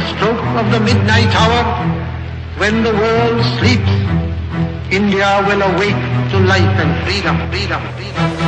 the stroke of the midnight hour, when the world sleeps, India will awake to life and freedom, freedom, freedom.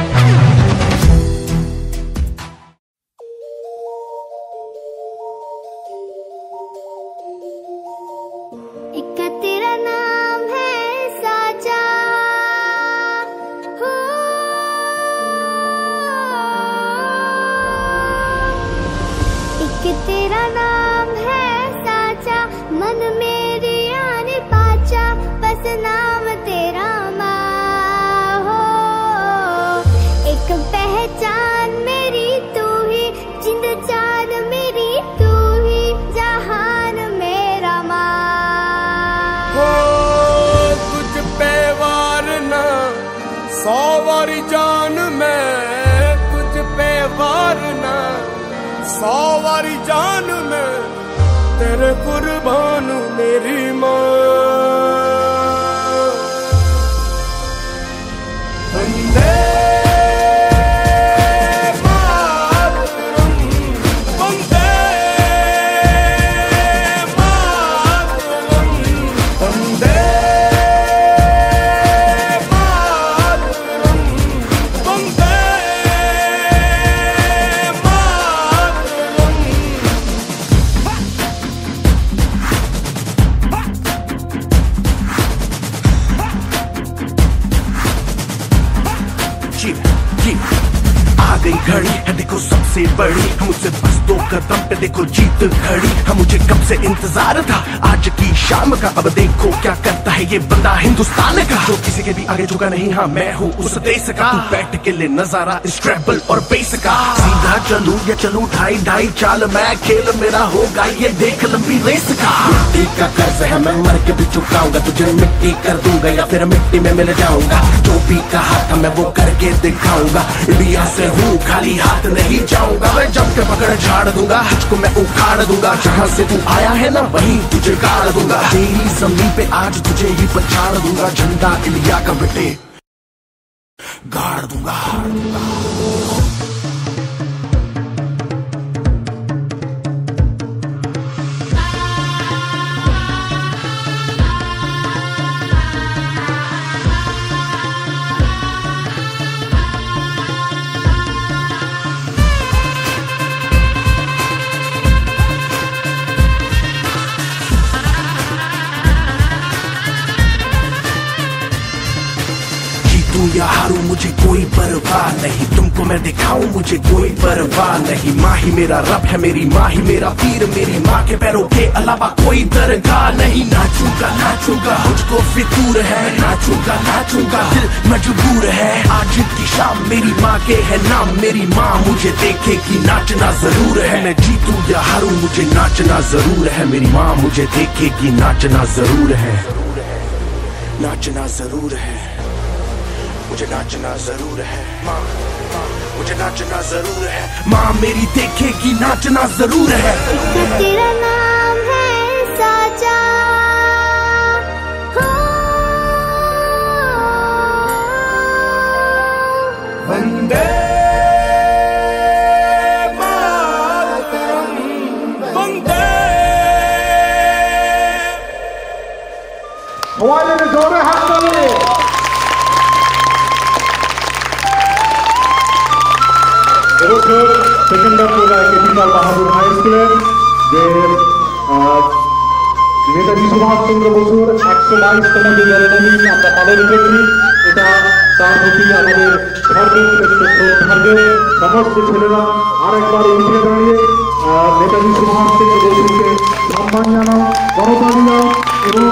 नाम तेरा माँ हो। एक पहचान मेरी तू ही, जिंद जान मेरी तू ही, जहान मेरा माँ। हो कुछ पे वार ना, सौ वारी जान मैं। कुछ पे वार ना, सौ वारी जान मैं। तेरे कुर्बान मेरी माँ। जी जी आ गई घड़ी, है देखो सबसे बड़ी। मुझसे बस दो कदम पे देखो जीत खड़ी। है मुझे कब से इंतज़ार था? आज की शाम का। अब देखो क्या करता है ये बंदा हिंदुस्तान का। जो किसी के भी आगे झुका नहीं हाँ मैं हूँ उस देश का। बैठ के ले नज़ारा स्ट्रेबल और बेस का। सीधा चलू या चलू ढाई ढाई चाल, मैं खेल मेरा होगा, ये देख लंबी रेस का। मिट्टी का कर्ज है, मैं मर के भी चुकाऊँगा, तुझे मिट्टी कर दूँगा या फिर मिट्टी में मिल जाऊँगा। जो भी कहा था, मैं वो करके दिखाऊँगा। इंडिया से हूँ, खाली हाथ नहीं जाऊँगा। मैं जब के पकड़ झाड़ दूँगा, तुझको मैं उखाड़ दूँगा। जहाँ से तू आया है ना, वहीं तुझे गाड़ दूँगा। तेरी ज़मीन पे आज तुझे ही पछाड़ दूँगा, झंडा इंडिया का बेटे गाड़ दूँगा जीतू या हारू, मुझे कोई परवाह नहीं। तुमको मैं दिखाऊँ, मुझे कोई परवाह नहीं। माँ ही मेरा रब है मेरी माँ ही मेरा पीर मेरी माँ के पैरों के अलावा कोई दरगाह नहीं। नाचूँगा नाचूँगा, मुझको फितूर है। नाचूँगा नाचूँगा, दिल मजबूर है। आज की शाम मेरी माँ के है नाम। मेरी माँ मुझे देखेगी नाचना ज़रूर है। मैं जीतू या हारू, मुझे नाचना ज़रूर है। मेरी माँ मुझे देखे देखेगी नाचना ज़रूर है। नाचना ज़रूर है। मुझे नाचना ज़रूर है। माँ मुझे नाचना ज़रूर है। माँ मेरी देखेगी नाचना ज़रूर है। एक तेरा नाम है साजा वंदे मातरम, में जोरे हाथ এবছর সেকেন্ডার বিশাল বাহাদুর হাই স্কুলের, যে নেতাজি সুভাষচন্দ্র বসুর একশো বাইশতম যে জন্মদিন আমরা পালন করছি। এটা তার প্রতি আমাদের শ্রদ্ধার্য সমস্ত ছেলেরা আরেকবার উঠে দাঁড়িয়ে নেতাজি সুভাষচন্দ্র বসুকে সম্মান জানাও, গণতান্ত্রিক এবং